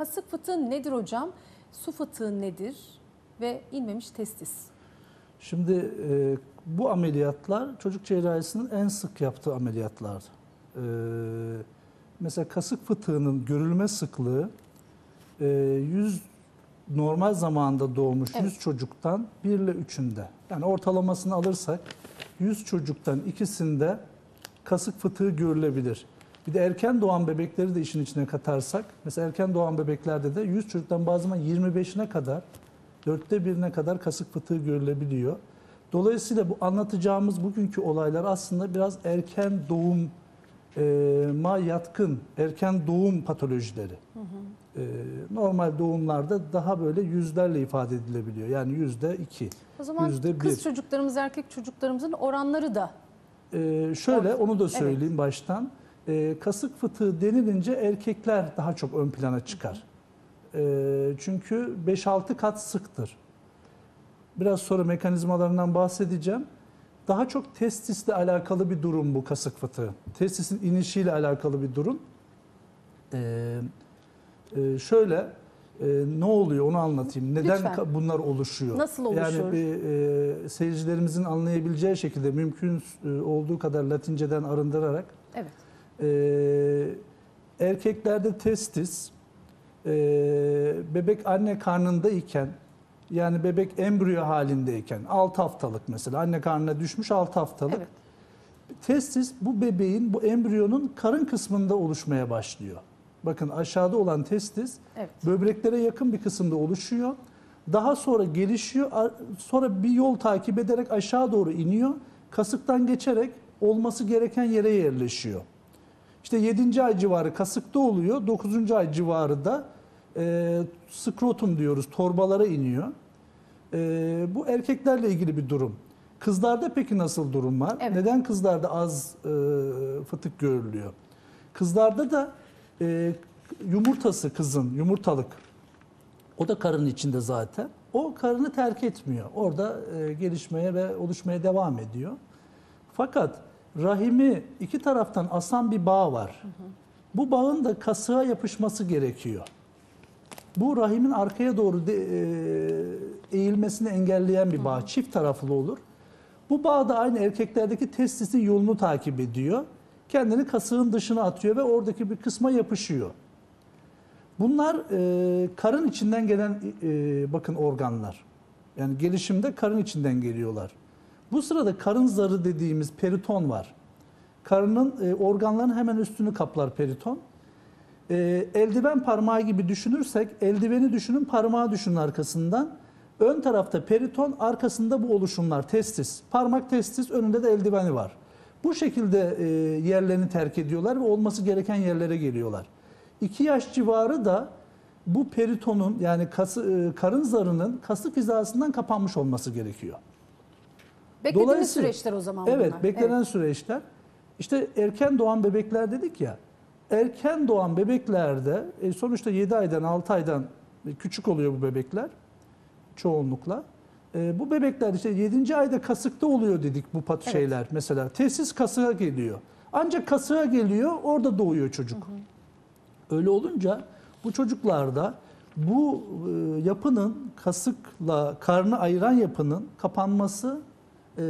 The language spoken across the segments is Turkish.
kasık fıtığı nedir hocam? Su fıtığı nedir? Ve inmemiş testis. Şimdi e, bu ameliyatlar çocuk cerrahisinin en sık yaptığı ameliyatlar. E, mesela kasık fıtığının görülme sıklığı e, 100 normal zamanda doğmuş Evet. 100 çocuktan 1 ile 3'ünde. Yani ortalamasını alırsak 100 çocuktan ikisinde kasık fıtığı görülebilir. Bir de erken doğan bebekleri de işin içine katarsak, mesela erken doğan bebeklerde de 100 çocuktan bazı zaman 25'ine kadar, dörtte birine kadar kasık fıtığı görülebiliyor. Dolayısıyla bu anlatacağımız bugünkü olaylar aslında biraz erken doğum e, ma yatkın, erken doğum patolojileri. E, normal doğumlarda daha böyle yüzlerle ifade edilebiliyor. Yani yüzde iki. O zaman Yüzde kız bir. çocuklarımız, erkek çocuklarımızın oranları da Ee, şöyle onu da Evet. söyleyeyim baştan. Ee, kasık fıtığı denilince erkekler daha çok ön plana çıkar. Ee, çünkü 5-6 kat sıktır. Biraz sonra mekanizmalarından bahsedeceğim. Daha çok testisle alakalı bir durum bu kasık fıtığı. Testisin inişiyle alakalı bir durum. Ee, e, şöyle e, ne oluyor onu anlatayım. Neden Lütfen. bunlar oluşuyor? Nasıl oluşur? Yani bir, e, seyircilerimizin anlayabileceği şekilde mümkün e, olduğu kadar Latinceden arındırarak evet. E, erkeklerde testis e, bebek anne karnındayken yani bebek embriyo halindeyken 6 haftalık mesela anne karnına düşmüş 6 haftalık Evet. testis bu bebeğin bu embriyonun karın kısmında oluşmaya başlıyor. Bakın aşağıda olan testis Evet. böbreklere yakın bir kısımda oluşuyor. Daha sonra gelişiyor. Sonra bir yol takip ederek aşağı doğru iniyor. Kasıktan geçerek olması gereken yere yerleşiyor. İşte 7. ay civarı kasıkta oluyor. 9. ay civarı da e, skrotum diyoruz torbalara iniyor. E, bu erkeklerle ilgili bir durum. Kızlarda peki nasıl durum var? Evet. Neden kızlarda az e, fıtık görülüyor? Kızlarda da e, yumurtası kızın, yumurtalık o da karın içinde zaten. O karını terk etmiyor. Orada e, gelişmeye ve oluşmaya devam ediyor. Fakat rahimi iki taraftan asan bir bağ var. Bu bağın da kasığa yapışması gerekiyor. Bu rahimin arkaya doğru de, e, eğilmesini engelleyen bir bağ. Çift taraflı olur. Bu bağ da aynı erkeklerdeki testisin yolunu takip ediyor. Kendini kasığın dışına atıyor ve oradaki bir kısma yapışıyor. Bunlar e, karın içinden gelen e, bakın organlar. Yani gelişimde karın içinden geliyorlar. Bu sırada karın zarı dediğimiz periton var. Karının e, organların hemen üstünü kaplar periton. E, eldiven parmağı gibi düşünürsek eldiveni düşünün parmağı düşünün arkasından. Ön tarafta periton arkasında bu oluşumlar testis. Parmak testis önünde de eldiveni var. Bu şekilde e, yerlerini terk ediyorlar ve olması gereken yerlere geliyorlar. 2 yaş civarı da bu peritonun yani kası, e, karın zarının kasık hizasından kapanmış olması gerekiyor. Beklediğimiz süreçler o zaman Evet, bunlar. beklenen süreçler. İşte erken doğan bebekler dedik ya. Erken doğan bebeklerde e, sonuçta 7 aydan 6 aydan küçük oluyor bu bebekler çoğunlukla. E, bu bebekler işte 7. ayda kasıkta oluyor dedik bu pat Evet. şeyler mesela. Tesis kasığa geliyor. Ancak kasığa geliyor orada doğuyor çocuk. Öyle olunca bu çocuklarda bu e, yapının kasıkla karnı ayıran yapının kapanması e,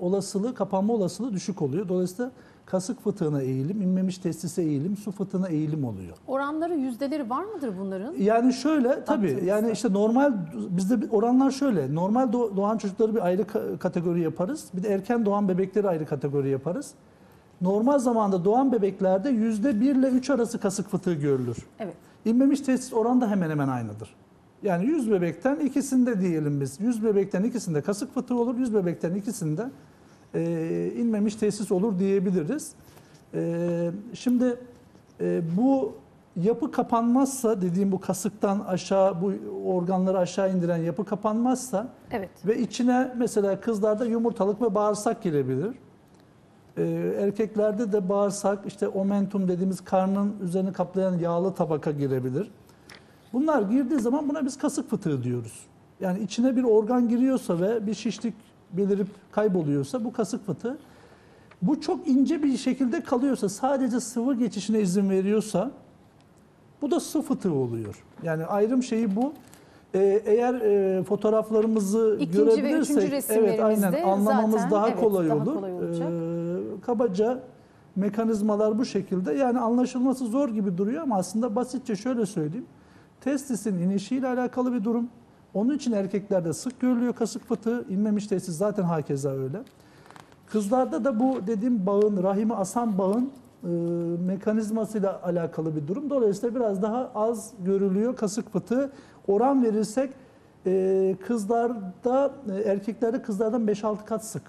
olasılığı, kapanma olasılığı düşük oluyor. Dolayısıyla kasık fıtığına eğilim, inmemiş testise eğilim, su fıtığına eğilim oluyor. Oranları, yüzdeleri var mıdır bunların? Yani şöyle tabii yani işte normal bizde oranlar şöyle. Normal doğ- doğan çocukları bir ayrı ka- kategori yaparız. Bir de erken doğan bebekleri ayrı kategori yaparız. Normal zamanda doğan bebeklerde yüzde 1 ile 3 arası kasık fıtığı görülür. Evet. İnmemiş testis oranı da hemen hemen aynıdır. Yani 100 bebekten ikisinde diyelim biz. 100 bebekten ikisinde kasık fıtığı olur, 100 bebekten ikisinde e, inmemiş tesis olur diyebiliriz. E, şimdi e, bu yapı kapanmazsa dediğim bu kasıktan aşağı bu organları aşağı indiren yapı kapanmazsa Evet. ve içine mesela kızlarda yumurtalık ve bağırsak girebilir. Ee, erkeklerde de bağırsak, işte omentum dediğimiz karnın üzerini kaplayan yağlı tabaka girebilir. Bunlar girdiği zaman buna biz kasık fıtığı diyoruz. Yani içine bir organ giriyorsa ve bir şişlik belirip kayboluyorsa bu kasık fıtığı. Bu çok ince bir şekilde kalıyorsa, sadece sıvı geçişine izin veriyorsa Bu da su fıtığı oluyor. Yani ayrım şeyi bu. Ee, eğer e, fotoğraflarımızı İkinci ve görebilirsek üçüncü evet aynen anlamamız zaten, daha evet, kolay daha olur. kolay olacak. Ee, kabaca mekanizmalar bu şekilde. Yani anlaşılması zor gibi duruyor ama aslında basitçe şöyle söyleyeyim. Testisin inişiyle alakalı bir durum. Onun için erkeklerde sık görülüyor kasık fıtığı. İnmemiş testis zaten hakeza öyle. Kızlarda da bu dediğim bağın, rahimi asan bağın e, mekanizmasıyla alakalı bir durum. Dolayısıyla biraz daha az görülüyor kasık fıtığı. Oran verirsek e, kızlarda, e, erkeklerde kızlardan 5-6 kat sık